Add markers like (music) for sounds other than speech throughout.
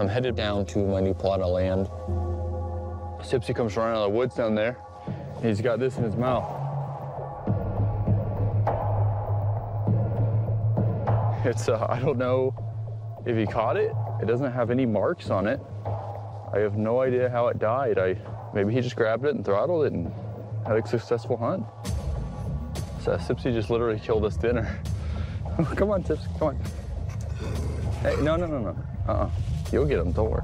I'm headed down to my new plot of land. Sipsy comes running out of the woods down there. He's got this in his mouth. It's, uh, I don't know if he caught it. It doesn't have any marks on it. I have no idea how it died. I, maybe he just grabbed it and throttled it and had a successful hunt. So Sipsy just literally killed us dinner. (laughs) come on, Tips, come on. Hey, no, no, no, no. Uh-uh. You'll get them, don't worry.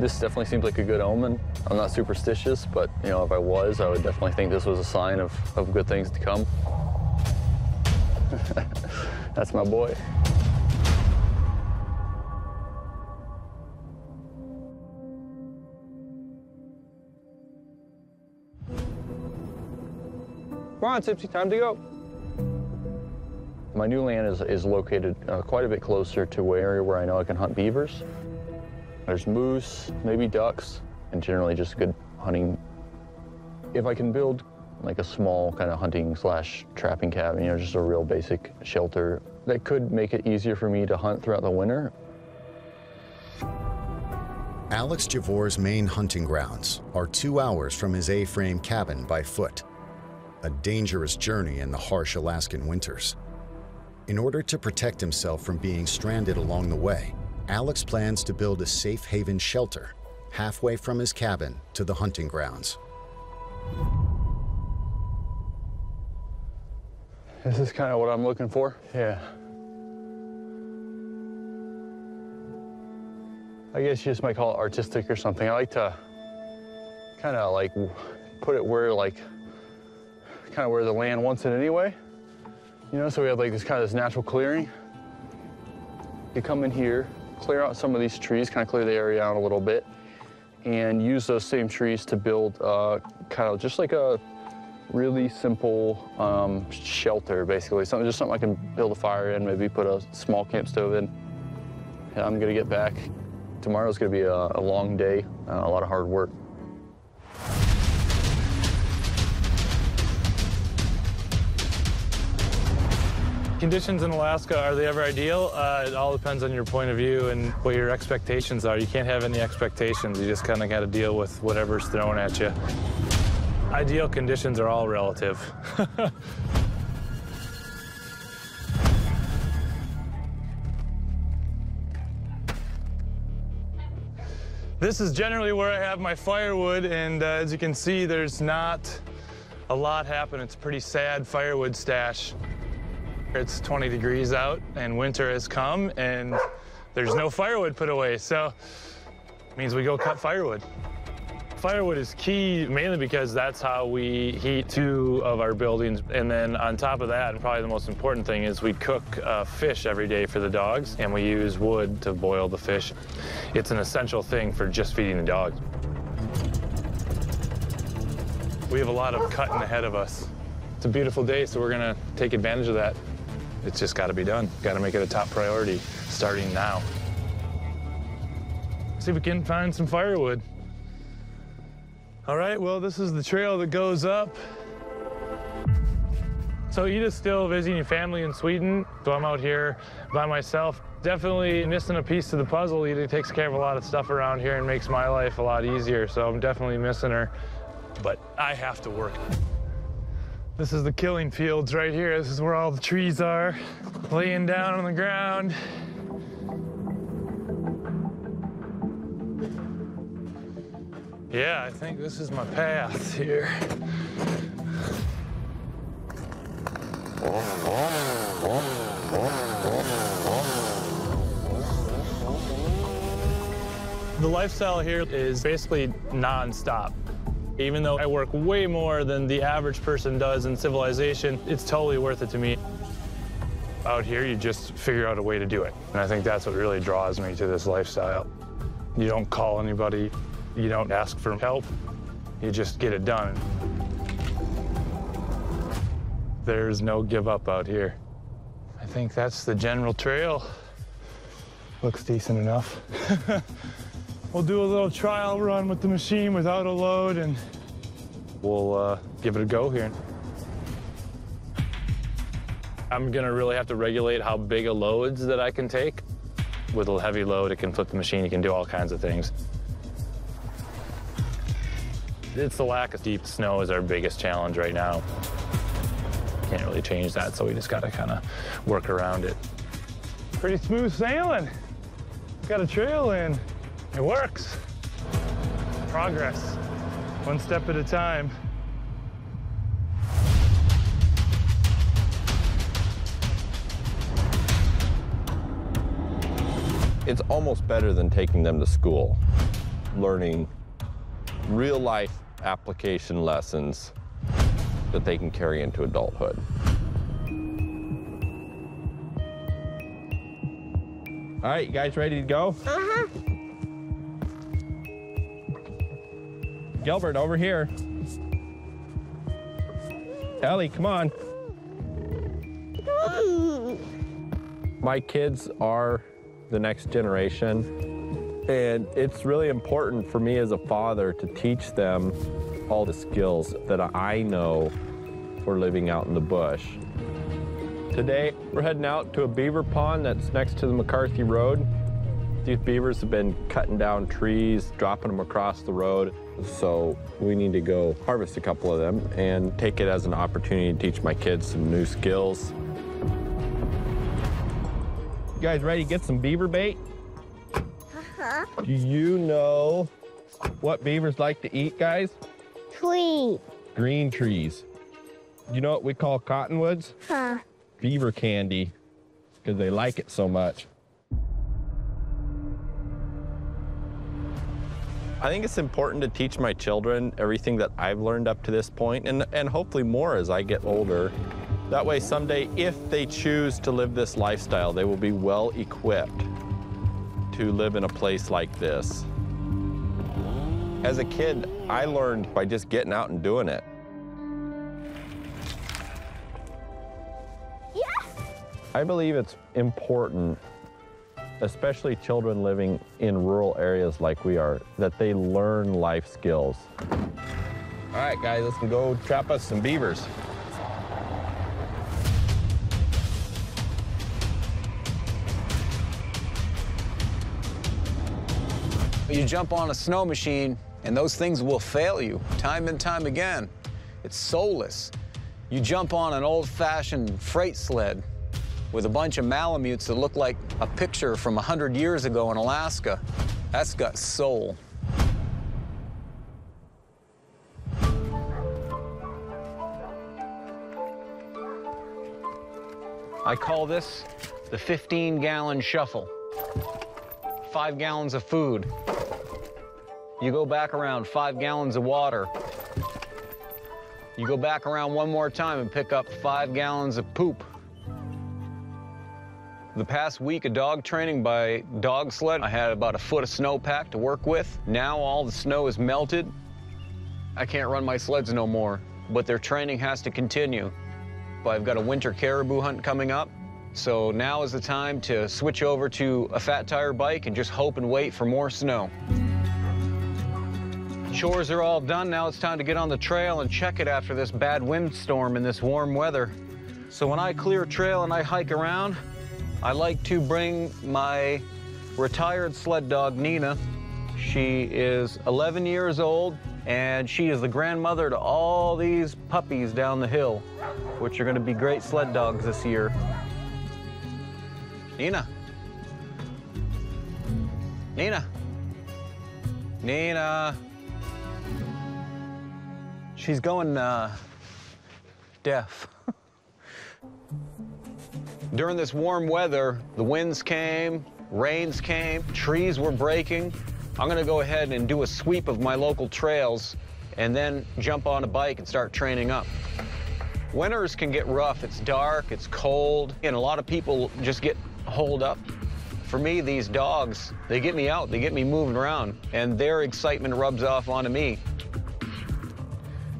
This definitely seems like a good omen. I'm not superstitious, but you know, if I was, I would definitely think this was a sign of, of good things to come. (laughs) That's my boy. Come on, Tipsy, time to go. My new land is, is located uh, quite a bit closer to an area where I know I can hunt beavers. There's moose, maybe ducks, and generally just good hunting. If I can build like a small kind of hunting slash trapping cabin, you know, just a real basic shelter, that could make it easier for me to hunt throughout the winter. Alex Javor's main hunting grounds are two hours from his A-frame cabin by foot, a dangerous journey in the harsh Alaskan winters. In order to protect himself from being stranded along the way, Alex plans to build a safe haven shelter halfway from his cabin to the hunting grounds. This is kind of what I'm looking for. Yeah. I guess you just might call it artistic or something. I like to kind of like put it where like kind of where the land wants it anyway. You know, so we have like this kind of this natural clearing. You come in here, clear out some of these trees, kind of clear the area out a little bit, and use those same trees to build uh, kind of just like a really simple um, shelter, basically. Something, just something I can build a fire in, maybe put a small camp stove in. I'm gonna get back. Tomorrow's gonna be a, a long day, uh, a lot of hard work. Conditions in Alaska, are they ever ideal? Uh, it all depends on your point of view and what your expectations are. You can't have any expectations. You just kind of got to deal with whatever's thrown at you. Ideal conditions are all relative. (laughs) this is generally where I have my firewood, and uh, as you can see, there's not a lot happening. It's a pretty sad firewood stash. It's 20 degrees out, and winter has come, and there's no firewood put away, so it means we go cut firewood. Firewood is key mainly because that's how we heat two of our buildings. And then on top of that, and probably the most important thing is we cook uh, fish every day for the dogs and we use wood to boil the fish. It's an essential thing for just feeding the dogs. We have a lot of cutting ahead of us. It's a beautiful day, so we're gonna take advantage of that. It's just gotta be done. Gotta make it a top priority starting now. See if we can find some firewood. All right, well, this is the trail that goes up. So Ida's still visiting family in Sweden, so I'm out here by myself. Definitely missing a piece of the puzzle. Ida takes care of a lot of stuff around here and makes my life a lot easier, so I'm definitely missing her. But I have to work. This is the killing fields right here. This is where all the trees are, laying down on the ground. Yeah, I think this is my path here. The lifestyle here is basically nonstop. Even though I work way more than the average person does in civilization, it's totally worth it to me. Out here, you just figure out a way to do it. And I think that's what really draws me to this lifestyle. You don't call anybody, you don't ask for help, you just get it done. There's no give up out here. I think that's the general trail. Looks decent enough. (laughs) we'll do a little trial run with the machine without a load and we'll uh, give it a go here. I'm gonna really have to regulate how big a loads that I can take. With a heavy load, it can flip the machine, you can do all kinds of things. It's the lack of deep snow is our biggest challenge right now. Can't really change that, so we just gotta kind of work around it. Pretty smooth sailing. Got a trail in. It works. Progress, one step at a time. It's almost better than taking them to school, learning real life application lessons that they can carry into adulthood. All right, you guys ready to go? Uh-huh. Gilbert, over here. Ellie, come on. My kids are the next generation, and it's really important for me as a father to teach them all the skills that I know for living out in the bush. Today, we're heading out to a beaver pond that's next to the McCarthy Road. These beavers have been cutting down trees, dropping them across the road. So we need to go harvest a couple of them and take it as an opportunity to teach my kids some new skills. You guys ready to get some beaver bait? Uh-huh. Do you know what beavers like to eat, guys? Tree. Green trees. You know what we call cottonwoods? Huh. Beaver candy, because they like it so much. I think it's important to teach my children everything that I've learned up to this point, and, and hopefully more as I get older. That way, someday, if they choose to live this lifestyle, they will be well equipped to live in a place like this. As a kid, I learned by just getting out and doing it. Yeah. I believe it's important, especially children living in rural areas like we are, that they learn life skills. All right, guys, let's go trap us some beavers. You jump on a snow machine, and those things will fail you time and time again. It's soulless. You jump on an old-fashioned freight sled with a bunch of Malamutes that look like a picture from 100 years ago in Alaska. That's got soul. I call this the 15-gallon shuffle. Five gallons of food, you go back around five gallons of water. You go back around one more time and pick up five gallons of poop. The past week of dog training by dog sled, I had about a foot of snowpack to work with. Now all the snow is melted. I can't run my sleds no more, but their training has to continue. I've got a winter caribou hunt coming up, so now is the time to switch over to a fat tire bike and just hope and wait for more snow. Chores are all done. Now it's time to get on the trail and check it after this bad windstorm and this warm weather. So when I clear trail and I hike around, I like to bring my retired sled dog, Nina. She is 11 years old, and she is the grandmother to all these puppies down the hill, which are gonna be great sled dogs this year. Nina. Nina. Nina. She's going uh, deaf. (laughs) During this warm weather, the winds came, rains came, trees were breaking. I'm gonna go ahead and do a sweep of my local trails and then jump on a bike and start training up. Winters can get rough. It's dark, it's cold, and a lot of people just get holed up. For me, these dogs, they get me out, they get me moving around, and their excitement rubs off onto me.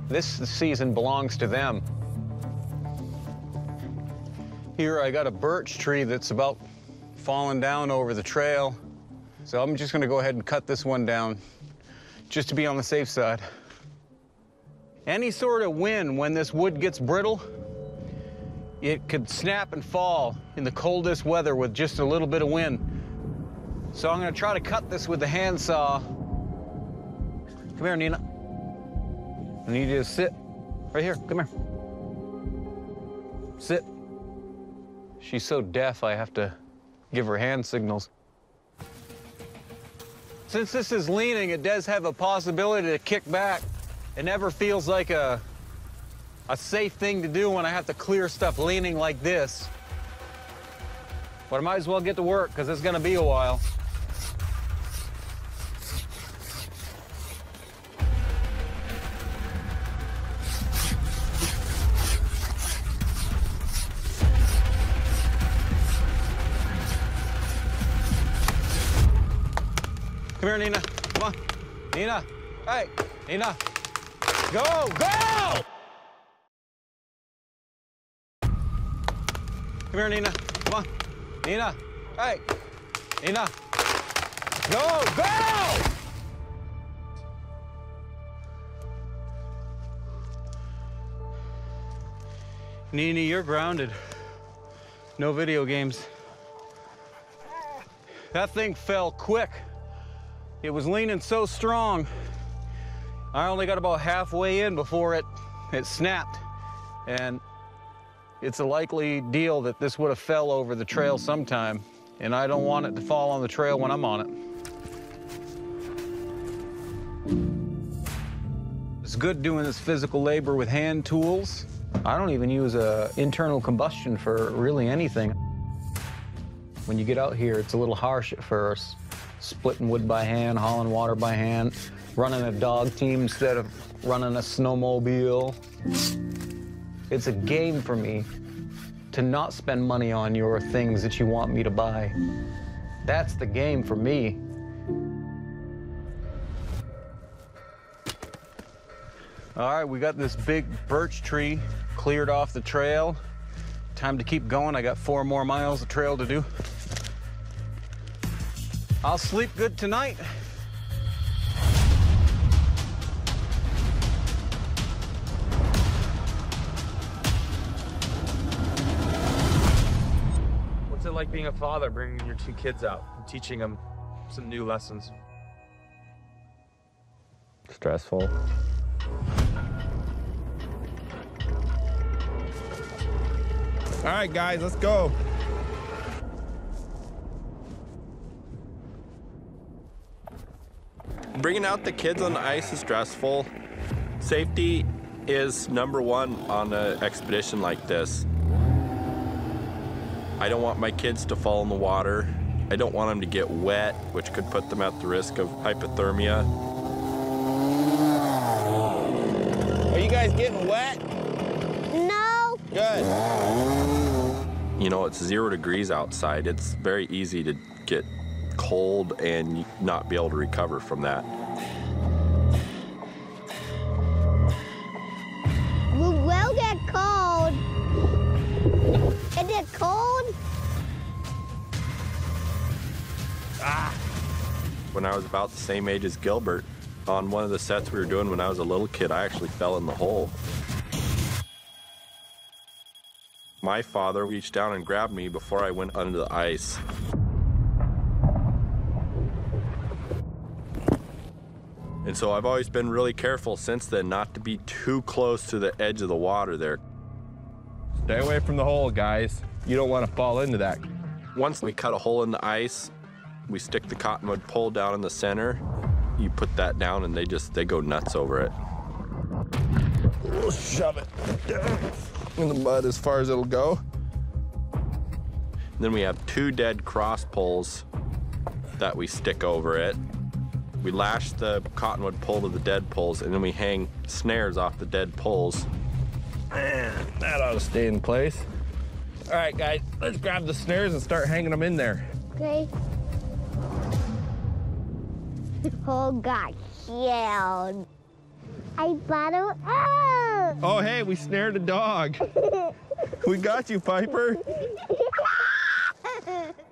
This season belongs to them. Here I got a birch tree that's about falling down over the trail. So I'm just gonna go ahead and cut this one down just to be on the safe side. Any sort of wind when this wood gets brittle, it could snap and fall in the coldest weather with just a little bit of wind. So I'm gonna try to cut this with the handsaw. Come here, Nina. I need you to sit right here. Come here. Sit. She's so deaf, I have to give her hand signals. Since this is leaning, it does have a possibility to kick back. It never feels like a, a safe thing to do when I have to clear stuff leaning like this. But I might as well get to work, because it's gonna be a while. Here, Nina. Come on. Nina. Hey, Nina. Go, go! Come here, Nina. Come on. Nina. Hey, Nina. Go, go! Nina, you're grounded. No video games. That thing fell quick. It was leaning so strong. I only got about halfway in before it, it snapped. And it's a likely deal that this would have fell over the trail sometime. And I don't want it to fall on the trail when I'm on it. It's good doing this physical labor with hand tools. I don't even use a internal combustion for really anything. When you get out here, it's a little harsh at first splitting wood by hand, hauling water by hand, running a dog team instead of running a snowmobile. It's a game for me to not spend money on your things that you want me to buy. That's the game for me. All right, we got this big birch tree cleared off the trail. Time to keep going. I got four more miles of trail to do. I'll sleep good tonight. What's it like being a father, bringing your two kids out and teaching them some new lessons? Stressful. All right, guys, let's go. Bringing out the kids on the ice is stressful. Safety is number one on an expedition like this. I don't want my kids to fall in the water. I don't want them to get wet, which could put them at the risk of hypothermia. Are you guys getting wet? No. Good. You know, it's zero degrees outside. It's very easy to get cold and not be able to recover from that. We will get cold. Is it cold? Ah. When I was about the same age as Gilbert, on one of the sets we were doing when I was a little kid, I actually fell in the hole. My father reached down and grabbed me before I went under the ice. And so I've always been really careful since then not to be too close to the edge of the water there. Stay away from the hole, guys. You don't want to fall into that. Once we cut a hole in the ice, we stick the cottonwood pole down in the center. You put that down and they just they go nuts over it. We'll shove it down in the mud as far as it'll go. Then we have two dead cross poles that we stick over it. We lash the cottonwood pole to the dead poles, and then we hang snares off the dead poles. Man, that ought to stay in place. All right, guys, let's grab the snares and start hanging them in there. Okay. Oh, got killed. I bottle up. Oh, hey, we snared a dog. (laughs) we got you, Piper. (laughs)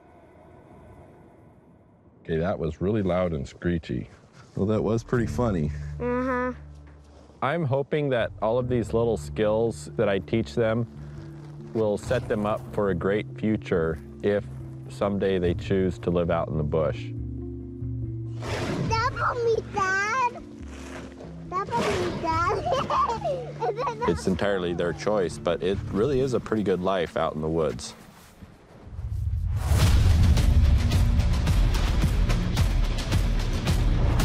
Okay, that was really loud and screechy. Well, that was pretty funny. Uh-huh. I'm hoping that all of these little skills that I teach them will set them up for a great future if someday they choose to live out in the bush. Step on me, Dad. Step on me, Dad. (laughs) It's entirely their choice, but it really is a pretty good life out in the woods.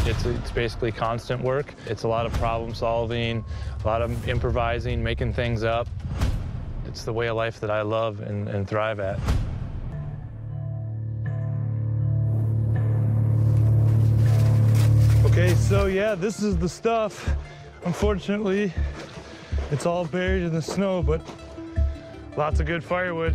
It's, it's basically constant work. It's a lot of problem solving, a lot of improvising, making things up. It's the way of life that I love and, and thrive at. Okay, so yeah, this is the stuff. Unfortunately, it's all buried in the snow, but lots of good firewood.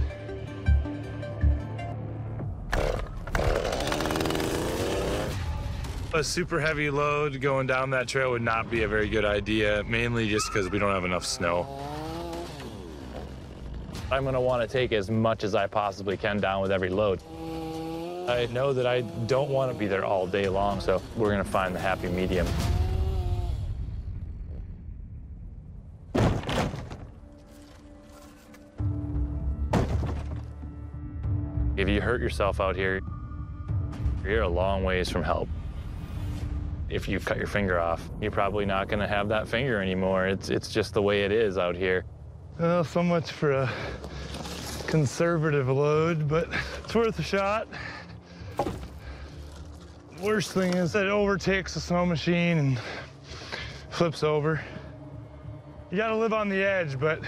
A super heavy load going down that trail would not be a very good idea, mainly just because we don't have enough snow. I'm gonna wanna take as much as I possibly can down with every load. I know that I don't wanna be there all day long, so we're gonna find the happy medium. If you hurt yourself out here, you're a long ways from help. If you've cut your finger off, you're probably not going to have that finger anymore. It's, it's just the way it is out here. Well, so much for a conservative load, but it's worth a shot. Worst thing is that it overtakes the snow machine and flips over. You got to live on the edge, but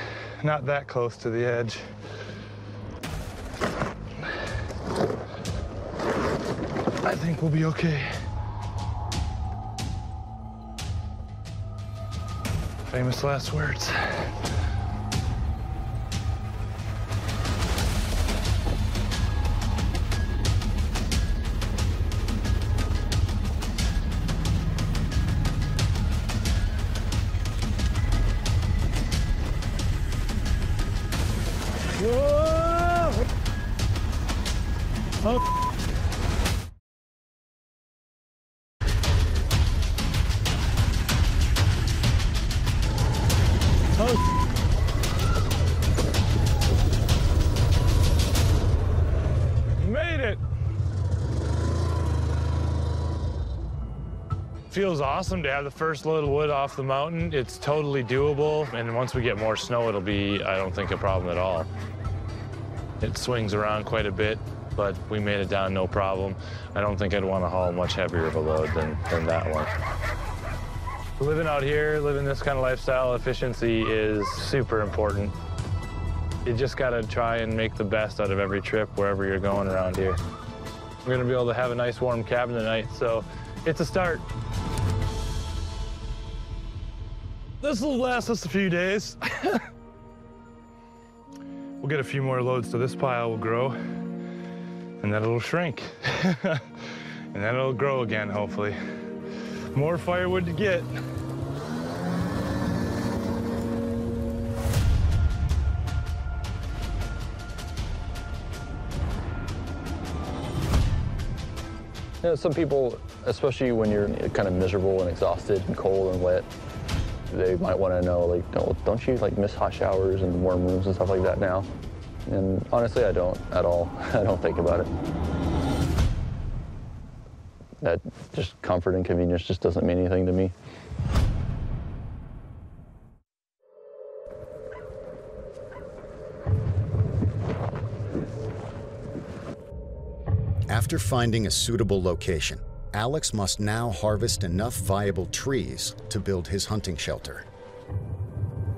not that close to the edge. I think we'll be okay. Famous last words. Awesome to have the first load of wood off the mountain. It's totally doable, and once we get more snow, it'll be, I don't think, a problem at all. It swings around quite a bit, but we made it down no problem. I don't think I'd want to haul much heavier of a load than, than that one. Living out here, living this kind of lifestyle, efficiency is super important. You just gotta try and make the best out of every trip wherever you're going around here. We're gonna be able to have a nice warm cabin tonight, so it's a start. This will last us a few days. (laughs) we'll get a few more loads so this pile will grow, and then it'll shrink. (laughs) and then it'll grow again, hopefully. More firewood to get. You know, some people, especially when you're kind of miserable and exhausted and cold and wet, they might want to know, like, don't, don't you like miss hot showers and warm rooms and stuff like that now? And honestly, I don't at all. (laughs) I don't think about it. That just comfort and convenience just doesn't mean anything to me. After finding a suitable location, Alex must now harvest enough viable trees to build his hunting shelter.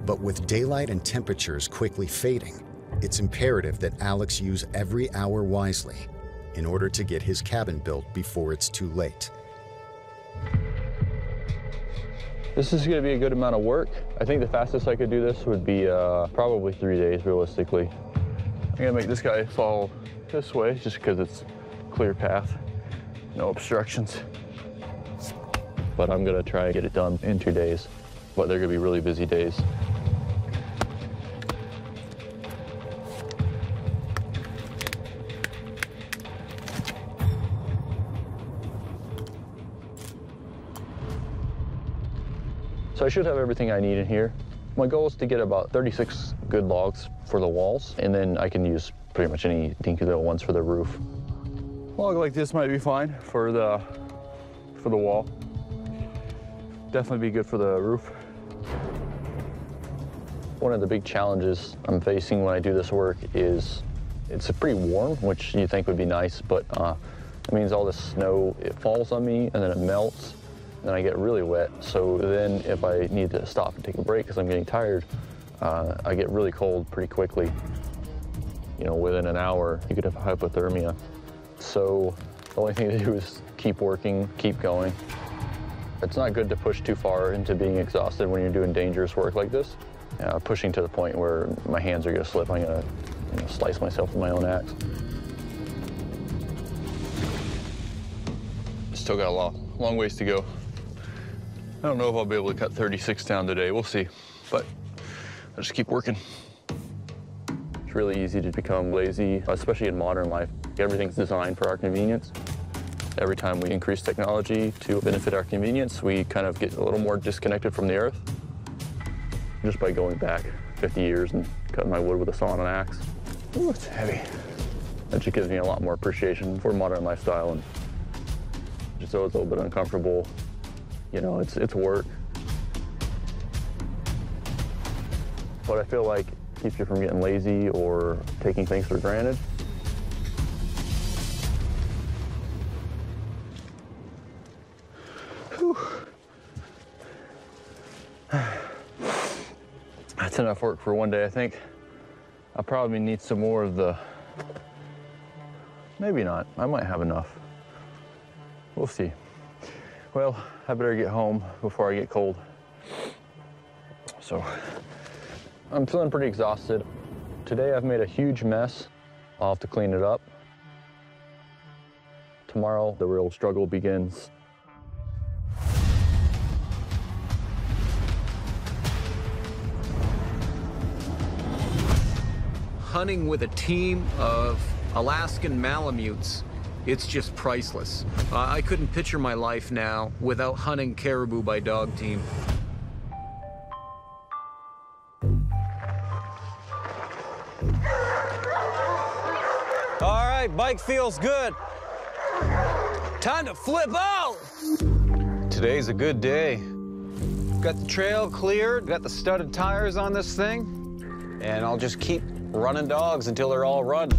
But with daylight and temperatures quickly fading, it's imperative that Alex use every hour wisely in order to get his cabin built before it's too late. This is going to be a good amount of work. I think the fastest I could do this would be uh, probably three days, realistically. I'm going to make this guy fall this way just because it's clear path, no obstructions. But I'm to try and get it done in two days. But they're to be really busy days. So I should have everything I need in here. My goal is to get about 36 good logs for the walls, and then I can use pretty much any Dinky little ones for the roof. Log like this might be fine for the for the wall. Definitely be good for the roof. One of the big challenges I'm facing when I do this work is it's pretty warm, which you think would be nice, but uh, it means all the snow, it falls on me and then it melts, and then I get really wet. So then if I need to stop and take a break because I'm getting tired, uh, I get really cold pretty quickly. You know, within an hour, you could have hypothermia. So the only thing to do is keep working, keep going. It's not good to push too far into being exhausted when you're doing dangerous work like this. Uh, pushing to the point where my hands are gonna slip, I'm gonna you know, slice myself with my own axe. Still got a long, long ways to go. I don't know if I'll be able to cut 36 down today. We'll see, but I'll just keep working. It's really easy to become lazy, especially in modern life. Everything's designed for our convenience. Every time we increase technology to benefit our convenience, we kind of get a little more disconnected from the earth. Just by going back 50 years and cutting my wood with a saw and an axe. Ooh, it's heavy. That just gives me a lot more appreciation for modern lifestyle and just though it's a little bit uncomfortable, you know, it's, it's work. But I feel like keeps you from getting lazy or taking things for granted. That's enough work for one day, I think. I'll probably need some more of the, maybe not, I might have enough. We'll see. Well, I better get home before I get cold. So, I'm feeling pretty exhausted. Today I've made a huge mess. I'll have to clean it up. Tomorrow, the real struggle begins. Hunting with a team of Alaskan Malamutes, it's just priceless. Uh, I couldn't picture my life now without hunting caribou by dog team. All right, bike feels good. Time to flip out. Today's a good day. Got the trail cleared, got the studded tires on this thing, and I'll just keep running dogs until they're all run.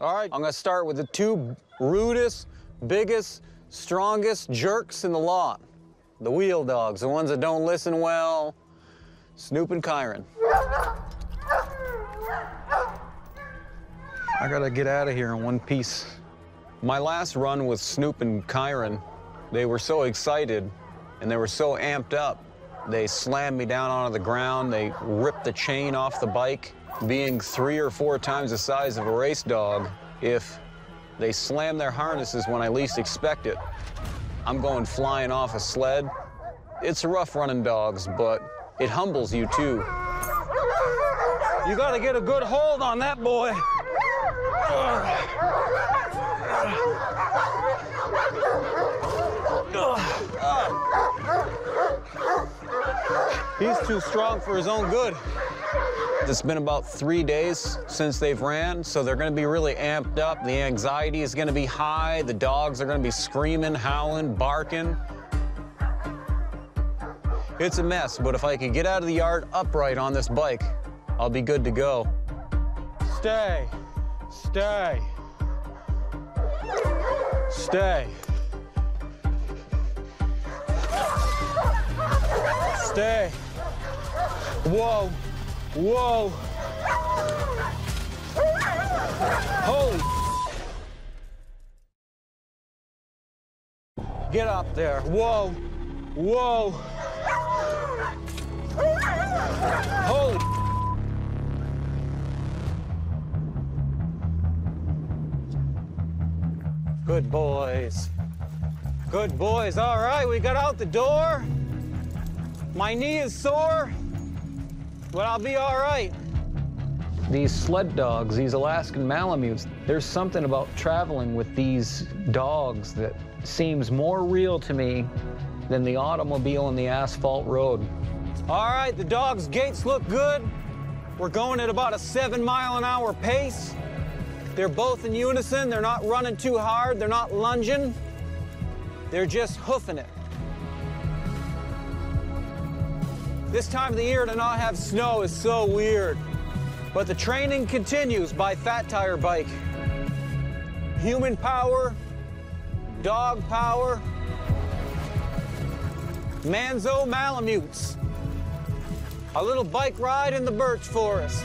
All right, I'm gonna start with the two rudest, biggest, strongest jerks in the lot. The wheel dogs, the ones that don't listen well, Snoop and Kyron. I gotta get out of here in one piece. My last run with Snoop and Kyron, they were so excited and they were so amped up. They slammed me down onto the ground. They ripped the chain off the bike. Being three or four times the size of a race dog, if they slam their harnesses when I least expect it, I'm going flying off a sled. It's rough running dogs, but it humbles you too. You gotta get a good hold on that boy. He's too strong for his own good. It's been about three days since they've ran, so they're gonna be really amped up. The anxiety is gonna be high. The dogs are gonna be screaming, howling, barking. It's a mess, but if I can get out of the yard upright on this bike, I'll be good to go. Stay. Stay. Stay. Stay. Whoa. Whoa. Holy. Get up there. Whoa. Whoa. Holy. Good boys. Good boys. All right, we got out the door. My knee is sore, but I'll be all right. These sled dogs, these Alaskan Malamutes, there's something about traveling with these dogs that seems more real to me than the automobile and the asphalt road. All right, the dog's gates look good. We're going at about a seven mile an hour pace. They're both in unison. They're not running too hard. They're not lunging. They're just hoofing it. This time of the year to not have snow is so weird. But the training continues by Fat Tire Bike. Human power, dog power, Manzo Malamutes. A little bike ride in the birch forest.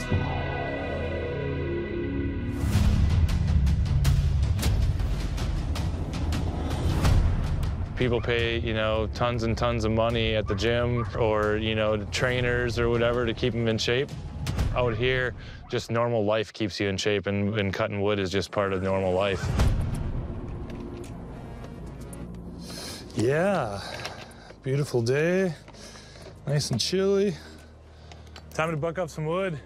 People pay, you know, tons and tons of money at the gym or, you know, trainers or whatever to keep them in shape. Out here, just normal life keeps you in shape, and, and cutting wood is just part of normal life. Yeah, beautiful day, nice and chilly. Time to buck up some wood.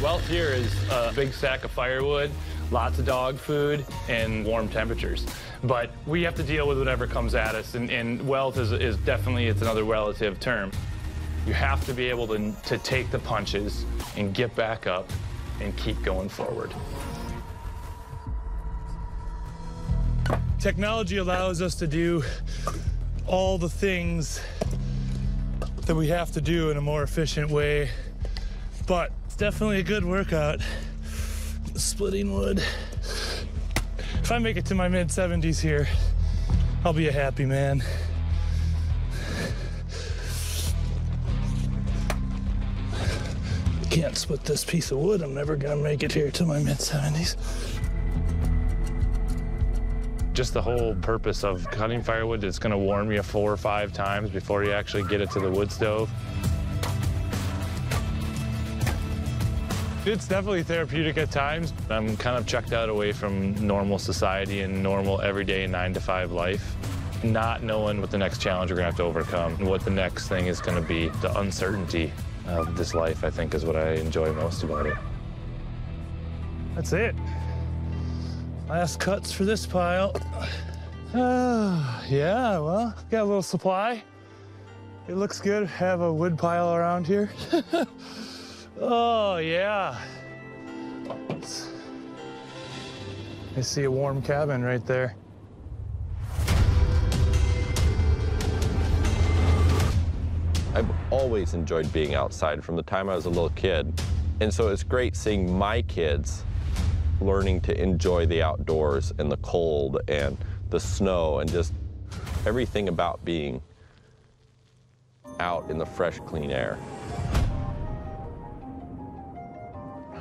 Well, here is a big sack of firewood, lots of dog food, and warm temperatures. But we have to deal with whatever comes at us, and, and wealth is, is definitely, it's another relative term. You have to be able to, to take the punches and get back up and keep going forward. Technology allows us to do all the things that we have to do in a more efficient way, but it's definitely a good workout. Splitting wood. If I make it to my mid 70s here, I'll be a happy man. Can't split this piece of wood. I'm never gonna make it here to my mid 70s. Just the whole purpose of cutting firewood is gonna warm you four or five times before you actually get it to the wood stove. It's definitely therapeutic at times. I'm kind of checked out away from normal society and normal everyday nine to five life. Not knowing what the next challenge we're gonna have to overcome and what the next thing is gonna be. The uncertainty of this life, I think, is what I enjoy most about it. That's it. Last cuts for this pile. Uh, (sighs) yeah, well, got a little supply. It looks good. Have a wood pile around here. (laughs) oh, yeah. I see a warm cabin right there. I've always enjoyed being outside from the time I was a little kid. And so it's great seeing my kids learning to enjoy the outdoors and the cold and the snow and just everything about being out in the fresh, clean air.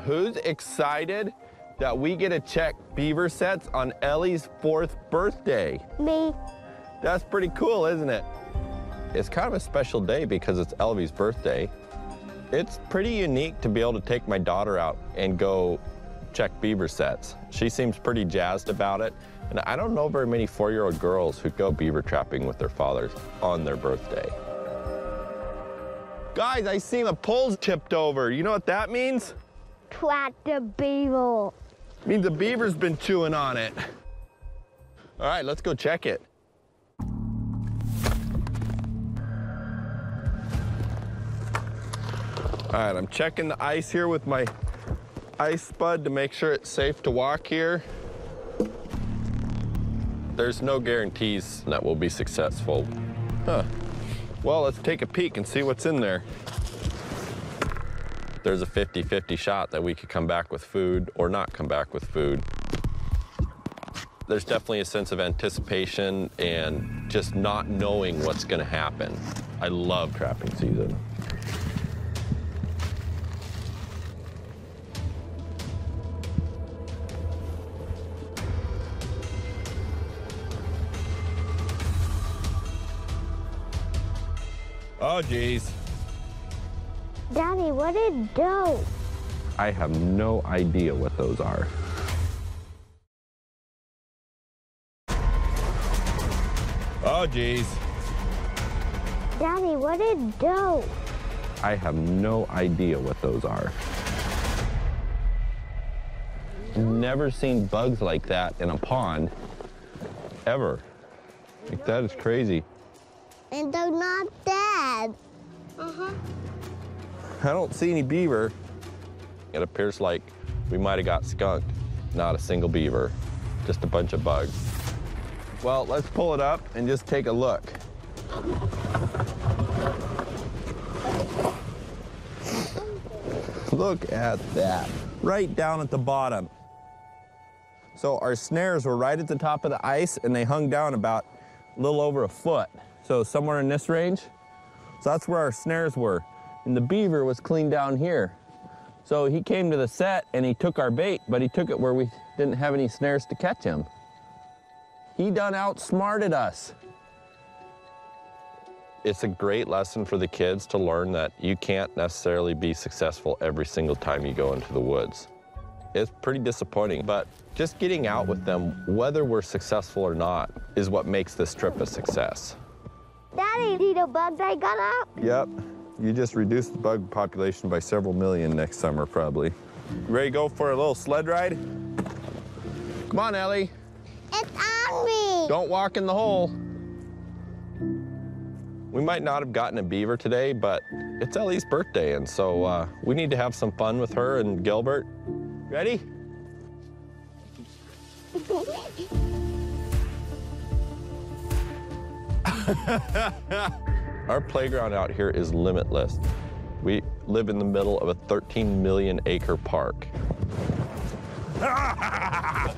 Who's excited that we get to check beaver sets on Ellie's fourth birthday? Me. That's pretty cool, isn't it? It's kind of a special day because it's Ellie's birthday. It's pretty unique to be able to take my daughter out and go check beaver sets. She seems pretty jazzed about it. And I don't know very many four-year-old girls who go beaver trapping with their fathers on their birthday. Guys, I see the pole's tipped over. You know what that means? Twat the beaver. means the beaver's been chewing on it. All right, let's go check it. All right, I'm checking the ice here with my ice spud to make sure it's safe to walk here. There's no guarantees that we'll be successful. Huh. Well, let's take a peek and see what's in there. There's a 50-50 shot that we could come back with food or not come back with food. There's definitely a sense of anticipation and just not knowing what's gonna happen. I love trapping season. Oh, geez. Daddy, what did do? I have no idea what those are. Oh, geez. Daddy, what did do? I have no idea what those are. Never seen bugs like that in a pond, ever. Like, that is crazy. And they're not dead. Uh-huh. I don't see any beaver. It appears like we might have got skunked. Not a single beaver, just a bunch of bugs. Well, let's pull it up and just take a look. Look at that, right down at the bottom. So our snares were right at the top of the ice and they hung down about a little over a foot. So somewhere in this range. So that's where our snares were. And the beaver was clean down here. So he came to the set and he took our bait, but he took it where we didn't have any snares to catch him. He done outsmarted us. It's a great lesson for the kids to learn that you can't necessarily be successful every single time you go into the woods. It's pretty disappointing, but just getting out with them, whether we're successful or not, is what makes this trip a success. Daddy, see the bugs I got up? Yep. You just reduced the bug population by several million next summer, probably. Ready to go for a little sled ride? Come on, Ellie. It's on me. Don't walk in the hole. We might not have gotten a beaver today, but it's Ellie's birthday, and so uh, we need to have some fun with her and Gilbert. Ready? (laughs) Our playground out here is limitless. We live in the middle of a 13 million acre park. (laughs)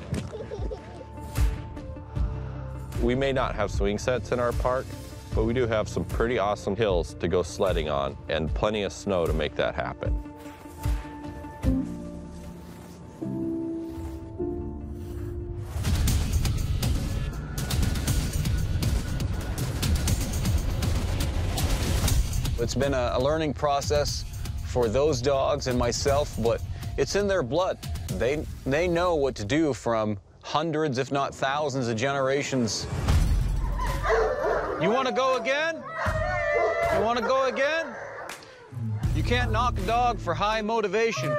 we may not have swing sets in our park, but we do have some pretty awesome hills to go sledding on and plenty of snow to make that happen. It's been a, learning process for those dogs and myself, but it's in their blood. They, they know what to do from hundreds, if not thousands, of generations. You want to go again? You want to go again? You can't knock a dog for high motivation.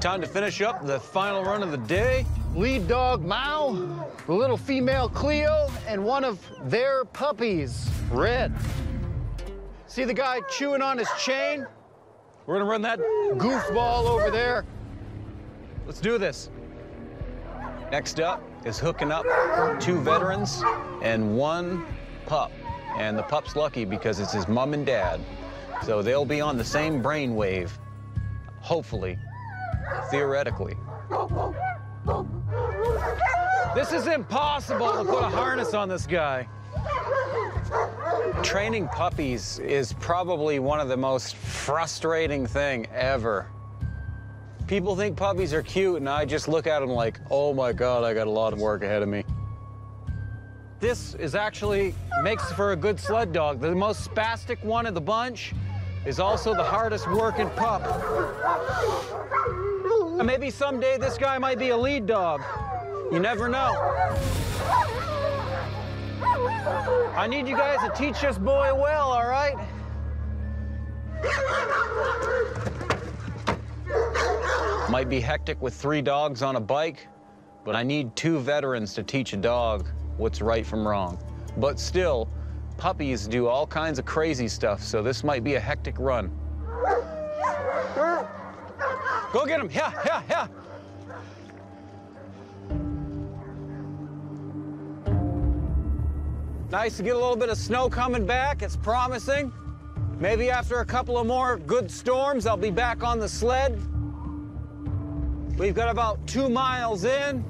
Time to finish up the final run of the day. Lead dog Mao, the little female Cleo, and one of their puppies, Red. See the guy chewing on his chain? We're gonna run that goofball over there. Let's do this. Next up is hooking up two veterans and one pup. And the pup's lucky because it's his mom and dad. So they'll be on the same brainwave, hopefully, theoretically. This is impossible to put a harness on this guy. Training puppies is probably one of the most frustrating thing ever. People think puppies are cute, and I just look at them like, oh my God, I got a lot of work ahead of me. This is actually makes for a good sled dog. The most spastic one of the bunch is also the hardest working pup. And maybe someday this guy might be a lead dog. You never know. I need you guys to teach this boy well, all right? Might be hectic with three dogs on a bike, but I need two veterans to teach a dog what's right from wrong. But still, puppies do all kinds of crazy stuff, so this might be a hectic run. Go get him, yeah, yeah, yeah. Nice to get a little bit of snow coming back. It's promising. Maybe after a couple of more good storms, I'll be back on the sled. We've got about two miles in.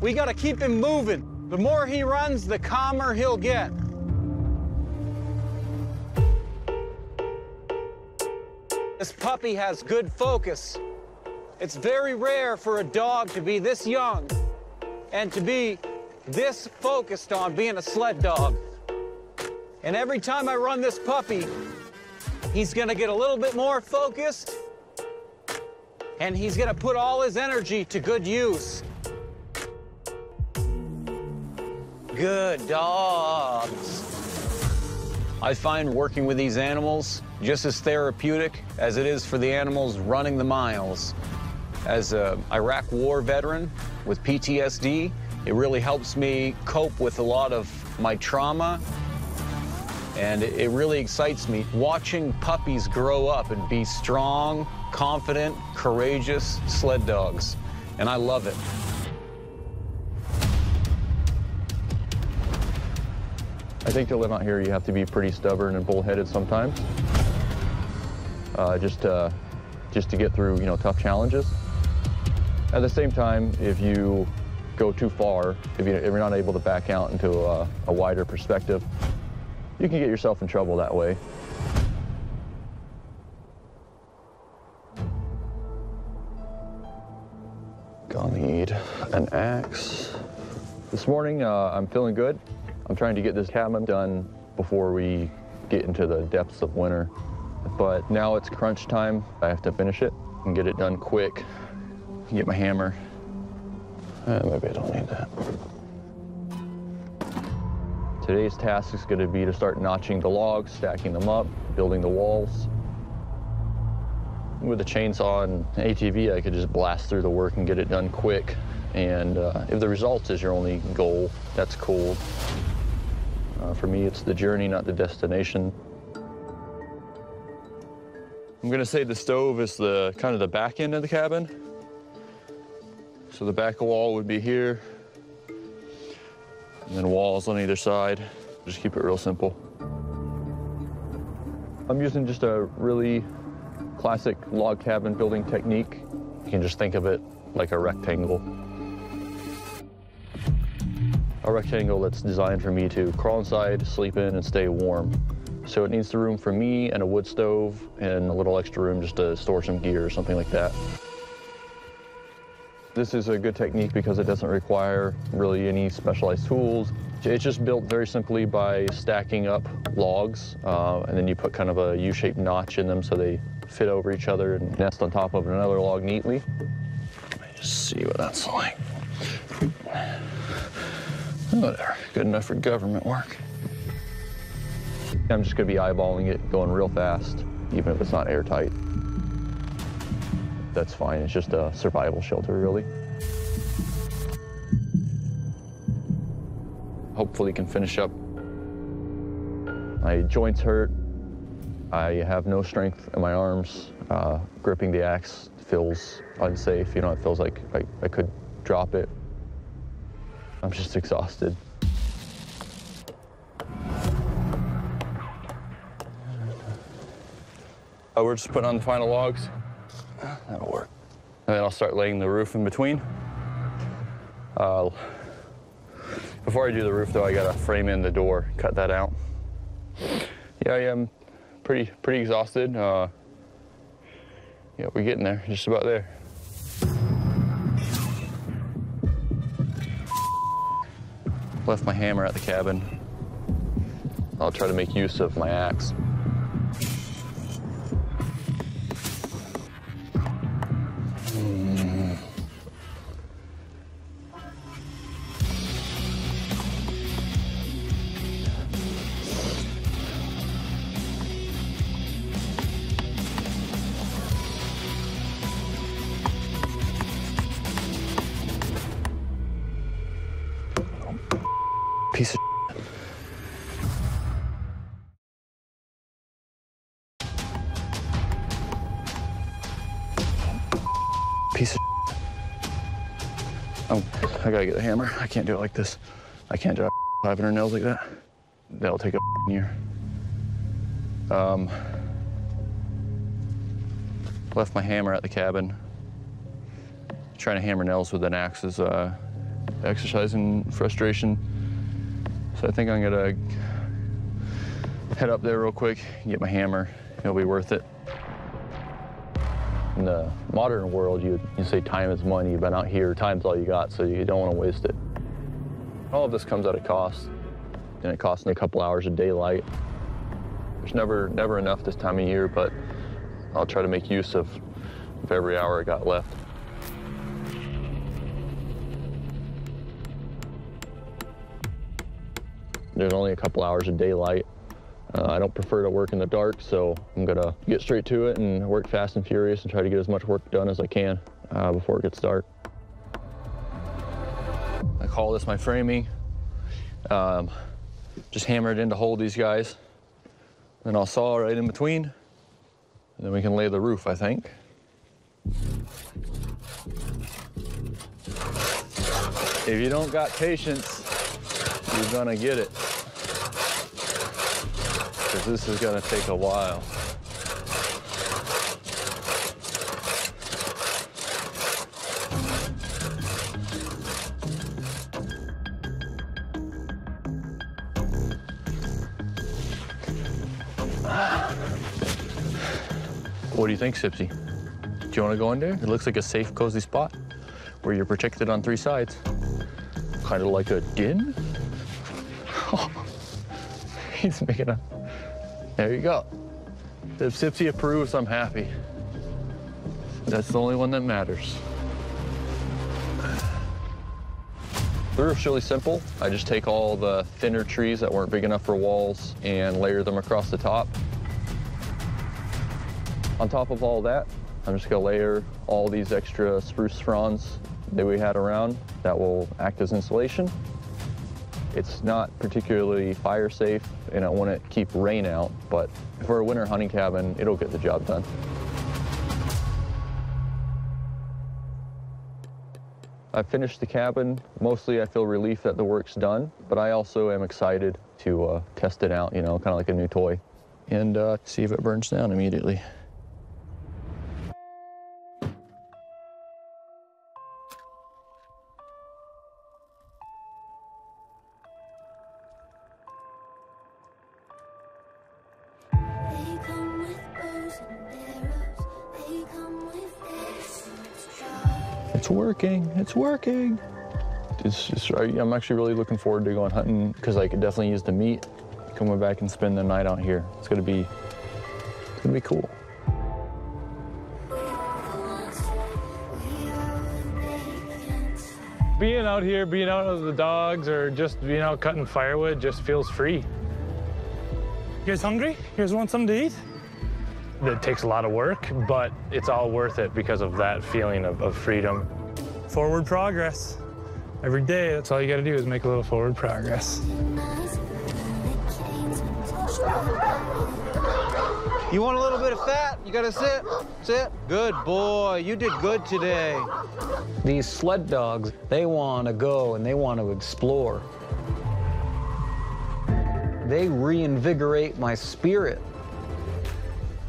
We got to keep him moving. The more he runs, the calmer he'll get. This puppy has good focus. It's very rare for a dog to be this young and to be this focused on being a sled dog. And every time I run this puppy, he's gonna get a little bit more focused and he's gonna put all his energy to good use. Good dogs. I find working with these animals just as therapeutic as it is for the animals running the miles. As a Iraq war veteran with PTSD, it really helps me cope with a lot of my trauma And it, really excites me watching puppies grow up and be strong, confident, courageous sled dogs. And I love it. I think to live out here, you have to be pretty stubborn and bullheaded sometimes, uh, just to, just to get through, you know, tough challenges. At the same time, if you go too far, if, you, you're not able to back out into a, a wider perspective, you can get yourself in trouble that way. Gonna need an axe. This morning, uh, I'm feeling good. I'm trying to get this cabin done before we get into the depths of winter. But now it's crunch time. I have to finish it and get it done quick. Get my hammer. Uh, maybe I don't need that. Today's task is going to be to start notching the logs, stacking them up, building the walls. With a chainsaw and ATV, I could just blast through the work and get it done quick. And uh, if the result is your only goal, that's cool. Uh, for me, it's the journey, not the destination. I'm gonna say the stove is the kind of the back end of the cabin. So the back wall would be here, and then walls on either side. Just keep it real simple. I'm using just a really classic log cabin building technique. You can just think of it like a rectangle. A rectangle that's designed for me to crawl inside, sleep in, and stay warm. So it needs the room for me and a wood stove and a little extra room just to store some gear or something like that. This is a good technique because it doesn't require really any specialized tools. It's just built very simply by stacking up logs, uh, and then you put kind of a U-shaped notch in them so they fit over each other and nest on top of another log neatly. Let me see what that's like. Whatever, good enough for government work. I'm just gonna be eyeballing it, going real fast, even if it's not airtight. That's fine, it's just a survival shelter, really. Hopefully can finish up. My joints hurt. I have no strength in my arms. Uh, gripping the axe feels unsafe. You know, it feels like I, I could drop it. I'm just exhausted. Oh, we're just putting on the final logs. And then I'll start laying the roof in between. Uh, before I do the roof, though, I gotta frame in the door, cut that out. Yeah, I am pretty pretty exhausted. Uh, yeah, we're getting there, just about there. Left my hammer at the cabin. I'll try to make use of my axe. Oh, I gotta get the hammer. I can't do it like this. I can't drop 500 (laughs) nails like that. That'll take a (laughs) year. Um, left my hammer at the cabin. Trying to hammer nails with an axe is uh, exercise in frustration. So I think I'm gonna head up there real quick, and get my hammer. It'll be worth it. In the modern world, you, you say time is money, but out here, time's all you got, so you don't want to waste it. All of this comes at a cost, and it costs me a couple hours of daylight. There's never, never enough this time of year, but I'll try to make use of, of every hour I got left. There's only a couple hours of daylight. Uh, I don't prefer to work in the dark, so I'm gonna get straight to it and work fast and furious and try to get as much work done as I can uh, before it gets dark. I call this my framing. Um, just hammer it in to hold these guys. Then I'll saw right in between. And then we can lay the roof, I think. If you don't got patience, you're gonna get it. Because this is gonna take a while. What do you think, Sipsy? Do you want to go in there? It looks like a safe, cozy spot where you're protected on three sides. Kind of like a den. (laughs) He's making a. There you go. If Sipsy approves, I'm happy. That's the only one that matters. The roof's really simple. I just take all the thinner trees that weren't big enough for walls and layer them across the top. On top of all that, I'm just gonna layer all these extra spruce fronds that we had around that will act as insulation. It's not particularly fire safe and I want to keep rain out, but for a winter hunting cabin, it'll get the job done. I finished the cabin. Mostly I feel relief that the work's done, but I also am excited to uh, test it out, you know, kind of like a new toy, and uh, see if it burns down immediately. It's working. It's working. It's just, I- I'm actually really looking forward to going hunting because I could definitely use the meat. Coming back and spend the night out here. It's gonna be, it's gonna be cool. Being out here, being out with the dogs, or just being out cutting firewood just feels free. You guys hungry? You guys want something to eat? It takes a lot of work, but it's all worth it because of that feeling of, of freedom. Forward progress. Every day, that's all you gotta do is make a little forward progress. You want a little bit of fat? You gotta sit. Sit. Good boy. You did good today. These sled dogs, they want to go and they want to explore. They reinvigorate my spirit.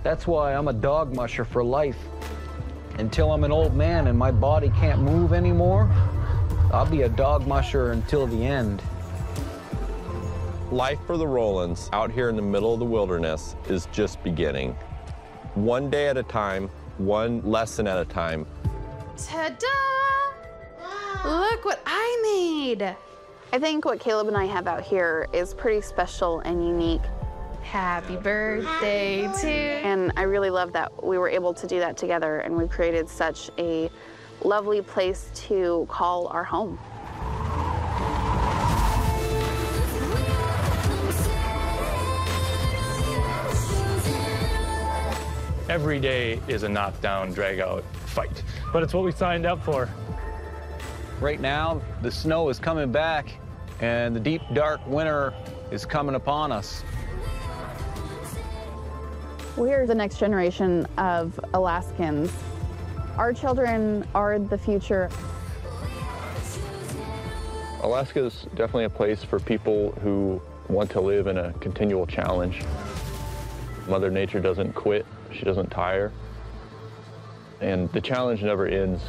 That's why I'm a dog musher for life. Until I'm an old man and my body can't move anymore, I'll be a dog musher until the end. Life for the Rolands out here in the middle of the wilderness is just beginning. One day at a time, one lesson at a time. Ta-da! Look what I made. I think what Caleb and I have out here is pretty special and unique. Happy birthday to And I really love that we were able to do that together and we created such a lovely place to call our home. Every day is a knockdown, drag out fight, but it's what we signed up for. Right now, the snow is coming back and the deep, dark winter is coming upon us. We're the next generation of Alaskans. Our children are the future. Alaska is definitely a place for people who want to live in a continual challenge. Mother Nature doesn't quit, she doesn't tire, and the challenge never ends.